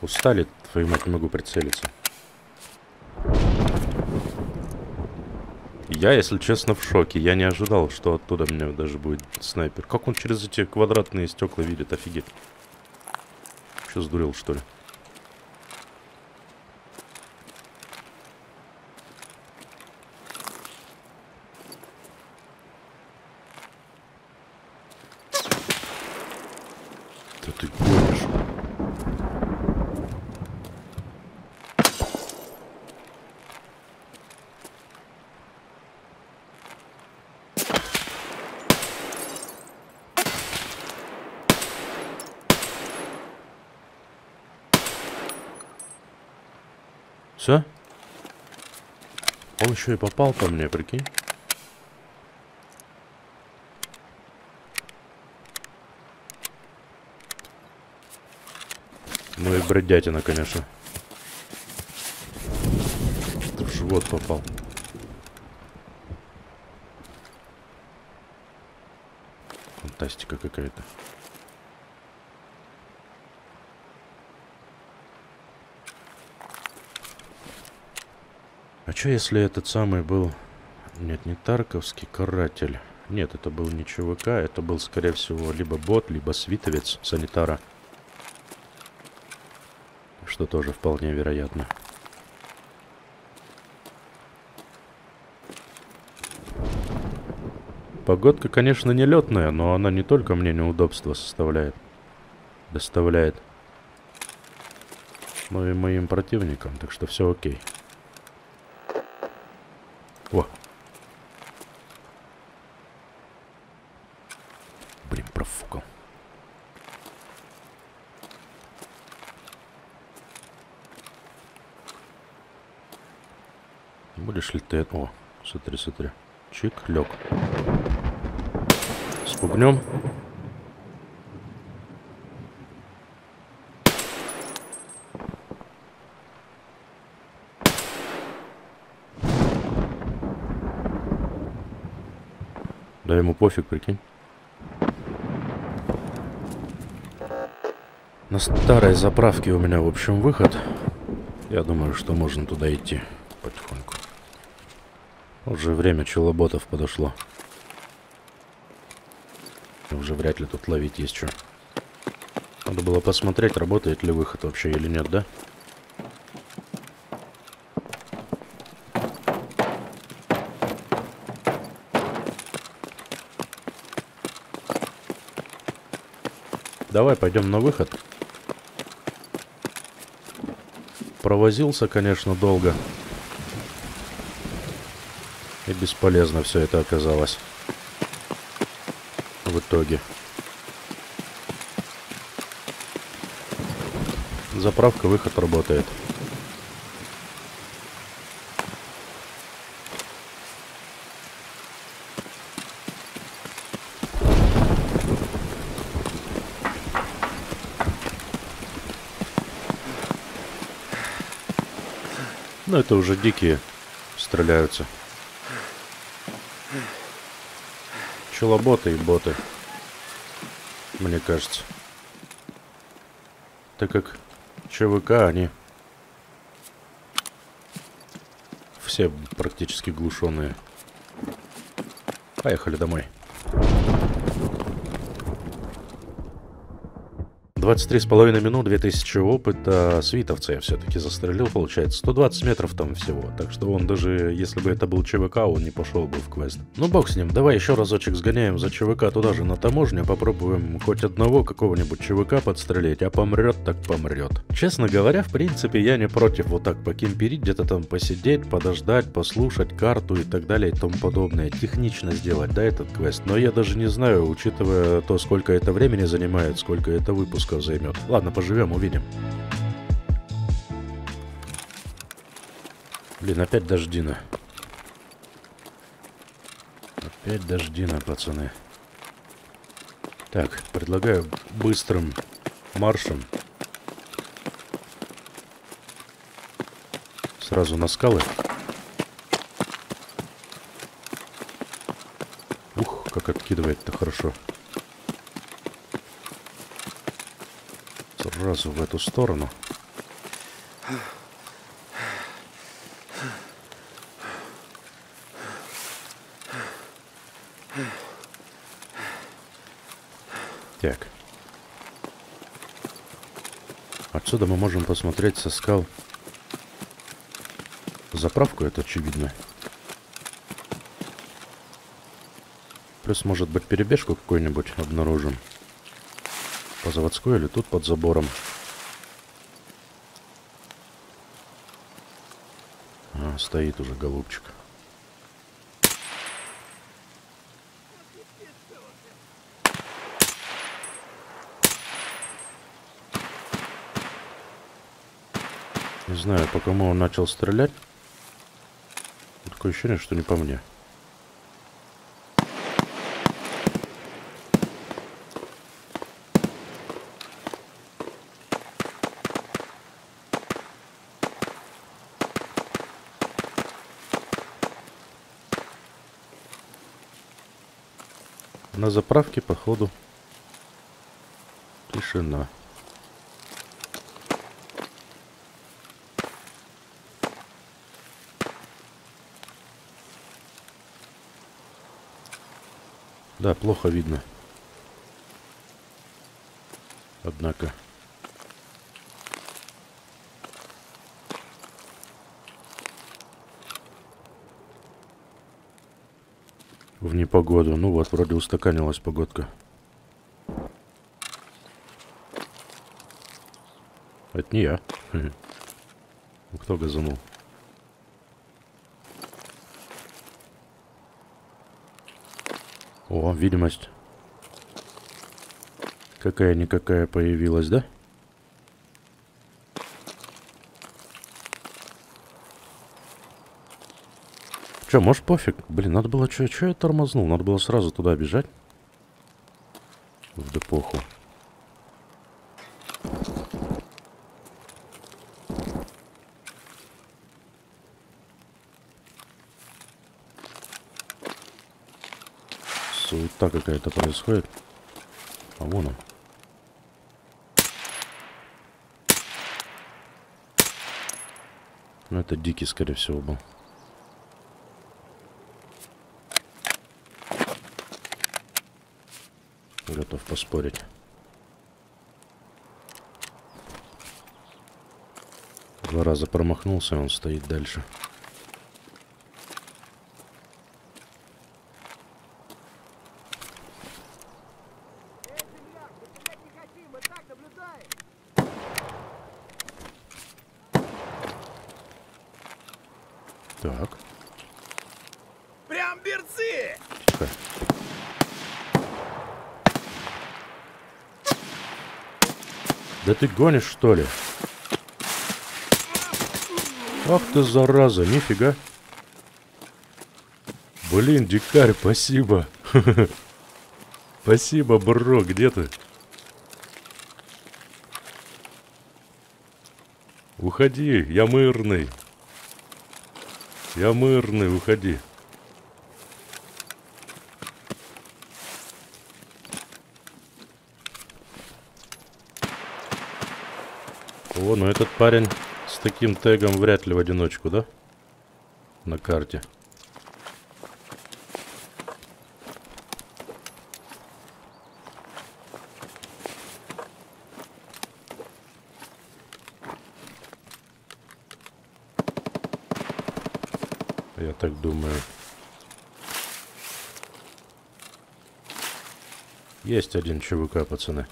Speaker 1: Устали, твою мать, не могу прицелиться. Я, если честно, в шоке. Я не ожидал, что оттуда меня даже будет снайпер. Как он через эти квадратные стекла видит? Офигеть. Что, сдурел, что ли? Да ты гонишь. Все? Он еще и попал по мне, прикинь. Ну и бредятина, конечно. В живот попал. Фантастика какая-то. что если этот самый был... Нет, не Тарковский, каратель. Нет, это был не ЧВК, это был, скорее всего, либо бот, либо свитовец санитара. Что тоже вполне вероятно. Погодка, конечно, не летная, но она не только мне неудобства составляет. Доставляет. Но и моим противникам, так что все окей. О! Блин, профукал. Будешь ли ты... О, смотри, смотри. Чик, лег. Спугнем. Да ему пофиг, прикинь. На старой заправке у меня, в общем, выход. Я думаю, что можно туда идти потихоньку. Уже время челоботов подошло. Уже вряд ли тут ловить есть что. Надо было посмотреть, работает ли выход вообще или нет, да? Давай пойдем на выход. Провозился, конечно, долго. И бесполезно все это оказалось. В итоге. Заправка, выход работает. Это уже дикие стреляются. Челоботы и боты. Мне кажется. Так как ЧВК, они все практически глушенные. Поехали домой. 23,5 минут, 2000 опыта. Свитовца я все-таки застрелил, получается. 120 метров там всего. Так что он даже, если бы это был ЧВК, он не пошел бы в квест. Ну бог с ним, давай еще разочек сгоняем за ЧВК туда же на таможню. Попробуем хоть одного какого-нибудь ЧВК подстрелить. А помрет так помрет. Честно говоря, в принципе, я не против вот так покемперить, где-то там посидеть, подождать, послушать карту и так далее и тому подобное. Технично сделать, да, этот квест. Но я даже не знаю, учитывая то, сколько это времени занимает, сколько это выпусков займет. Ладно, поживем, увидим. Блин, опять дождина. Опять дождина, пацаны. Так, предлагаю быстрым маршем сразу на скалы. Ух, как откидывает-то хорошо. Сразу в эту сторону. Так. Отсюда мы можем посмотреть со скал заправку, это очевидно. Плюс, может быть, перебежку какую-нибудь обнаружим. По заводской или тут под забором. А, стоит уже голубчик. Не знаю, по кому он начал стрелять. Такое ощущение, что не по мне. На заправке, походу, тишина. Да, плохо видно. Однако. В непогоду. Ну вот, вроде устаканилась погодка. Это не я. Хм. Ну, Кто газанул? О, видимость. Какая-никакая появилась, да? Че, может пофиг? Блин, надо было... Че, че я тормознул? Надо было сразу туда бежать. В депоху. Суета какая-то происходит. А вон он. Ну, это дикий, скорее всего, был. Готов поспорить. Два раза промахнулся, он стоит дальше.
Speaker 2: Эй, земляк, мы стрелять не хотим, мы так наблюдаем.
Speaker 1: Так,
Speaker 2: Прям берцы!
Speaker 1: тихо. Да ты гонишь, что ли? Ах ты, зараза, нифига. Блин, дикарь, спасибо. Спасибо, бро, где ты? Уходи, я мирный. Я мирный, уходи. О, ну этот парень с таким тегом вряд ли в одиночку, да? На карте. Я так думаю. Есть один ЧВК, пацаны.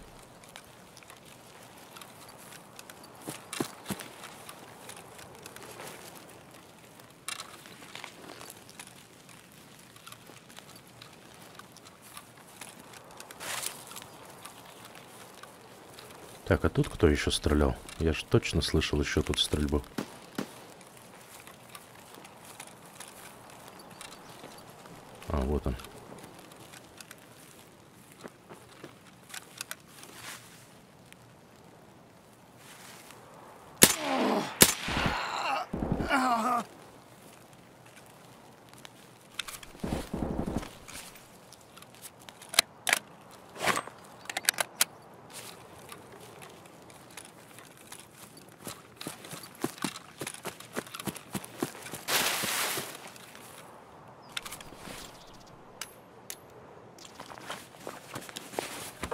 Speaker 1: Так, а тут кто еще стрелял? Я ж точно слышал еще тут стрельбу. А, вот он.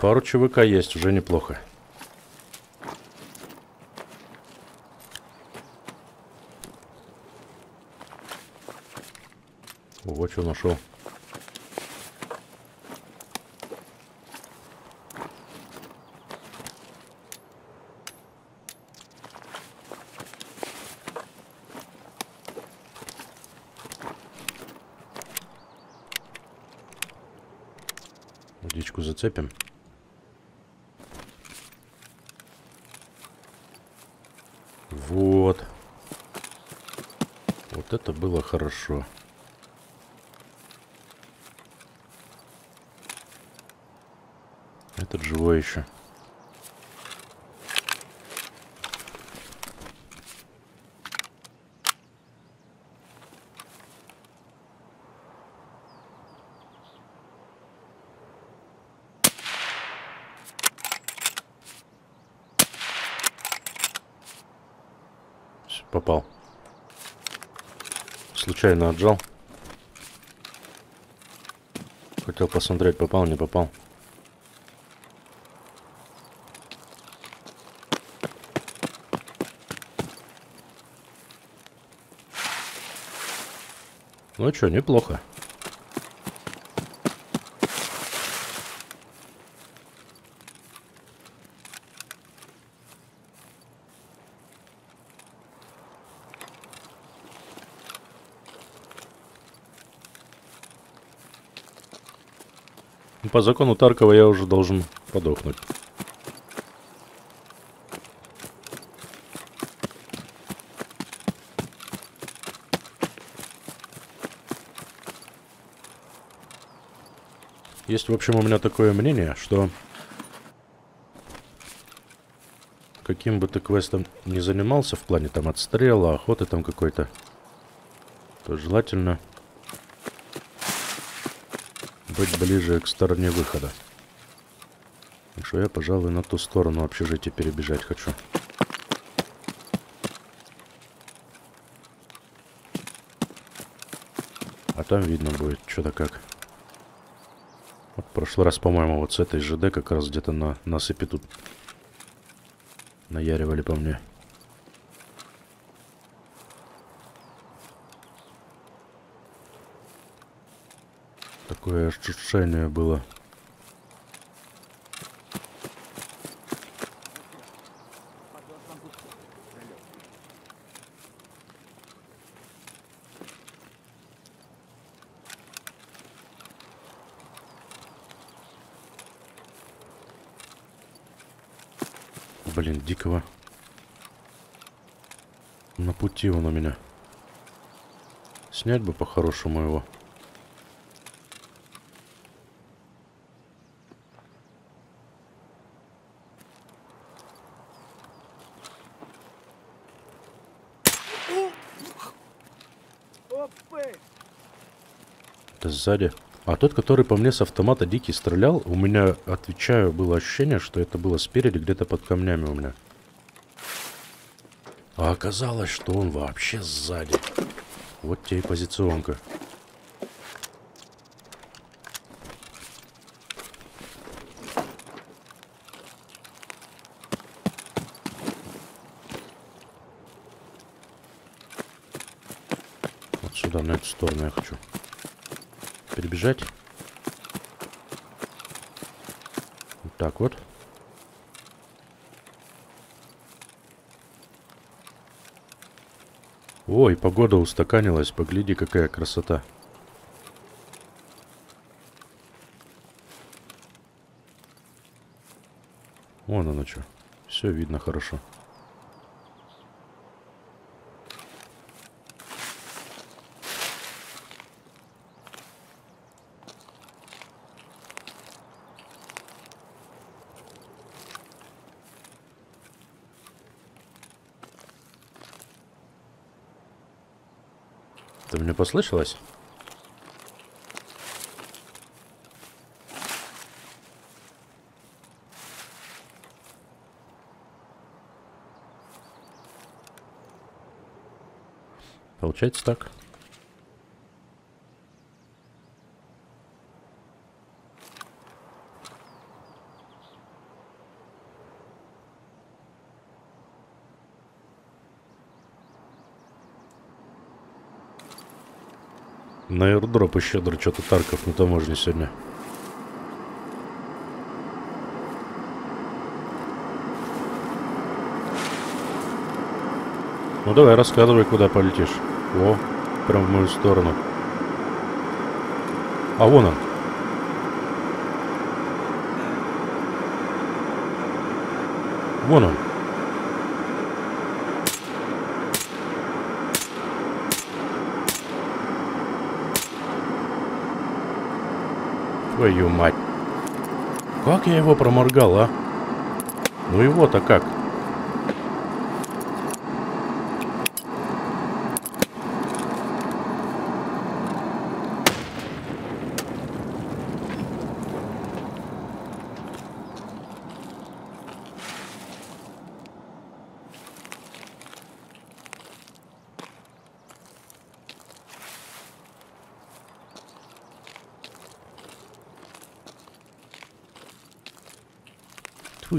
Speaker 1: Пару ЧВК есть, уже неплохо. Вот что нашел. Дичку зацепим. Вот. Вот это было хорошо. Этот живой еще. Всё, Попал. Случайно отжал. Хотел посмотреть, попал, не попал. Ну что, неплохо. По закону Таркова я уже должен подохнуть. Есть, в общем, у меня такое мнение, что каким бы ты квестом ни занимался в плане там отстрела, охоты там какой-то, то желательно быть ближе к стороне выхода. Так что я, пожалуй, на ту сторону общежития перебежать хочу. А там видно будет, что-то как. Вот в прошлый раз, по-моему, вот с этой ЖД как раз где-то на насыпи тут наяривали по мне. Такое ощущение было. Блин, дикого. На пути он у меня. Снять бы по-хорошему его. Сзади. А тот, который по мне с автомата дикий стрелял, у меня, отвечаю, было ощущение, что это было спереди, где-то под камнями у меня. А оказалось, что он вообще сзади. Вот тебе и позиционка. Вот сюда, на эту сторону я хочу. Перебежать. Вот так вот. Ой, погода устаканилась. Погляди, какая красота. Вон оно что. Все видно хорошо. Это мне послышалось? Получается так. На аирдроп щедро что-то Тарков на таможне сегодня. Ну давай, рассказывай, куда полетишь. О, прям в мою сторону. А вон он. Вон он. Твою мать. Как я его проморгал, а? Ну его-то как?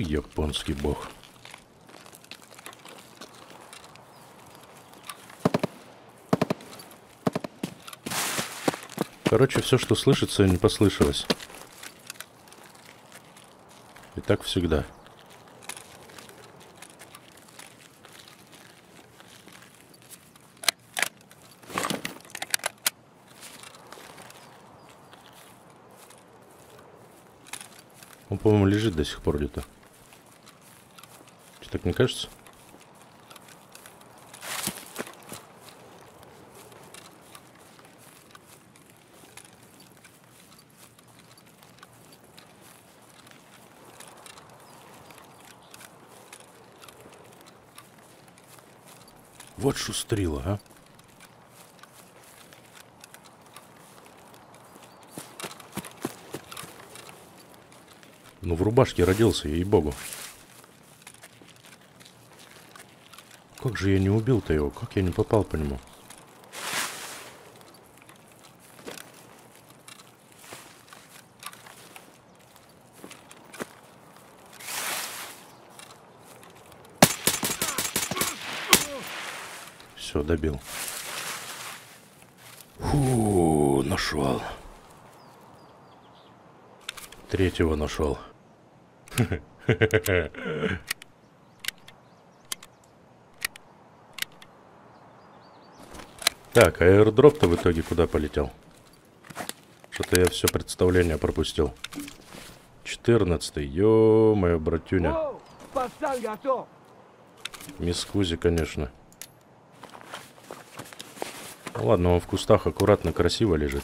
Speaker 1: Японский бог. Короче, все, что слышится, не послышалось. И так всегда. Он, по-моему, лежит до сих пор где-то. Тебе так не кажется? Вот шустрила, а. Ну, в рубашке родился, ей-богу. Как же я не убил-то его? Как я не попал по нему? Все, добил. Фу, нашел. Третьего нашел. Так, а аирдроп-то в итоге куда полетел? Что-то я все представление пропустил. 14 ё-моё, братюня. Мискузи, конечно. Ну ладно, он в кустах аккуратно, красиво лежит.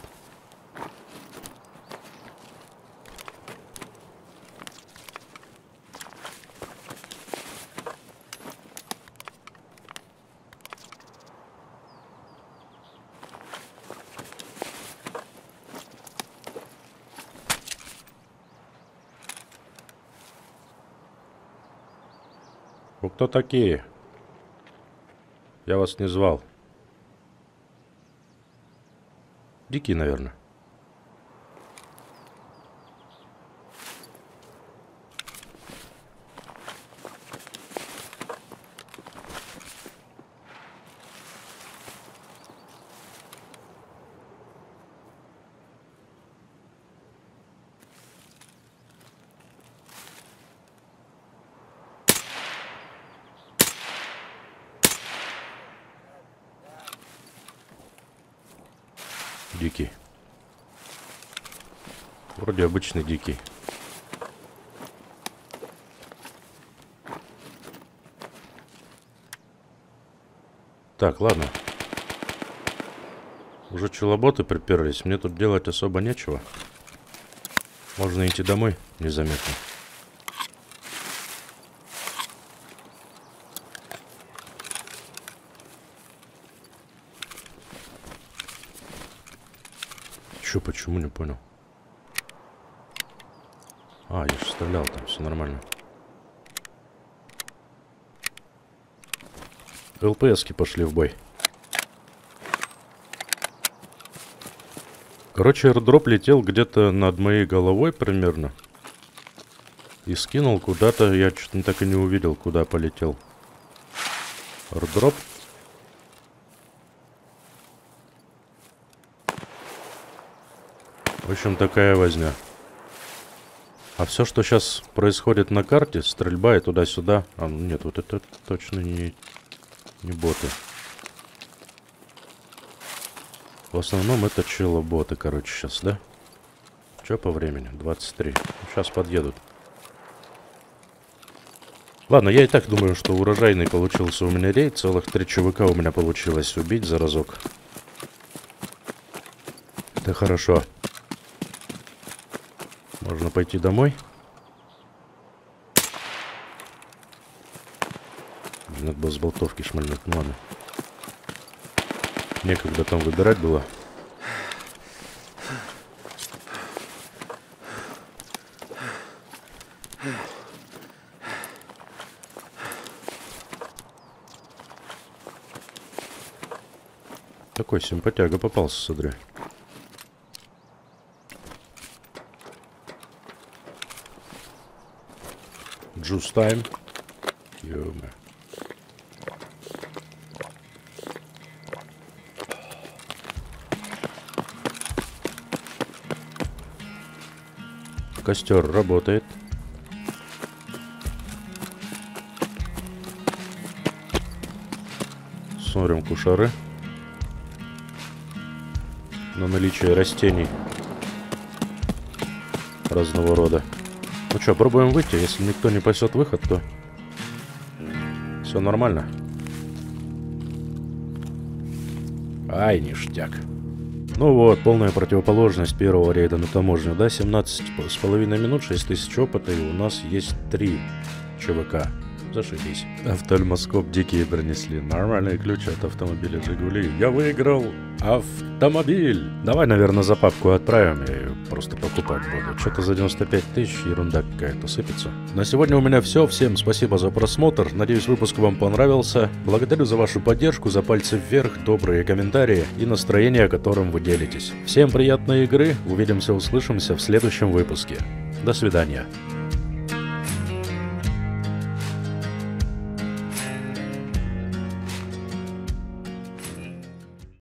Speaker 1: Кто такие? Я вас не звал. Дикий, наверное. Дикий. Обычный дикий. Так, ладно. Уже челоботы приперлись. Мне тут делать особо нечего. Можно идти домой незаметно. Чё, почему, не понял. А, я же стрелял там, все нормально. ЛПСки пошли в бой. Короче, аирдроп летел где-то над моей головой примерно. И скинул куда-то, я что-то так и не увидел, куда полетел. Аирдроп. В общем, такая возня. А все, что сейчас происходит на карте, стрельба и туда-сюда... А, ну нет, вот это точно не, не боты. В основном это чело-боты, короче, сейчас, да? Че по времени? 23. Сейчас подъедут. Ладно, я и так думаю, что урожайный получился у меня рейд. Целых три ЧВК у меня получилось убить за разок. Это хорошо. Можно пойти домой. Надо было с болтовки шмальнуть. Ну ладно. Некогда там выбирать было. Такой симпатяга попался, смотри. Джус тайм. Ё-моё. Костер работает. Смотрим кушары. На наличие растений разного рода. Ну что, пробуем выйти. Если никто не пасет выход, то все нормально. Ай, ништяк. Ну вот, полная противоположность первого рейда на таможню, да, 17 с половиной минут, 6 тысяч опыта, и у нас есть 3 ЧВК. Зашибись. Офтальмоскоп дикие принесли. Нормальный ключ от автомобиля Жигули. Я выиграл автомобиль. Давай, наверное, за папку отправим. Я ее покупать буду. Что-то за 95 тысяч ерунда какая-то сыпется. На сегодня у меня все. Всем спасибо за просмотр. Надеюсь, выпуск вам понравился. Благодарю за вашу поддержку, за пальцы вверх, добрые комментарии и настроение, которым вы делитесь. Всем приятной игры. Увидимся, услышимся в следующем выпуске. До свидания.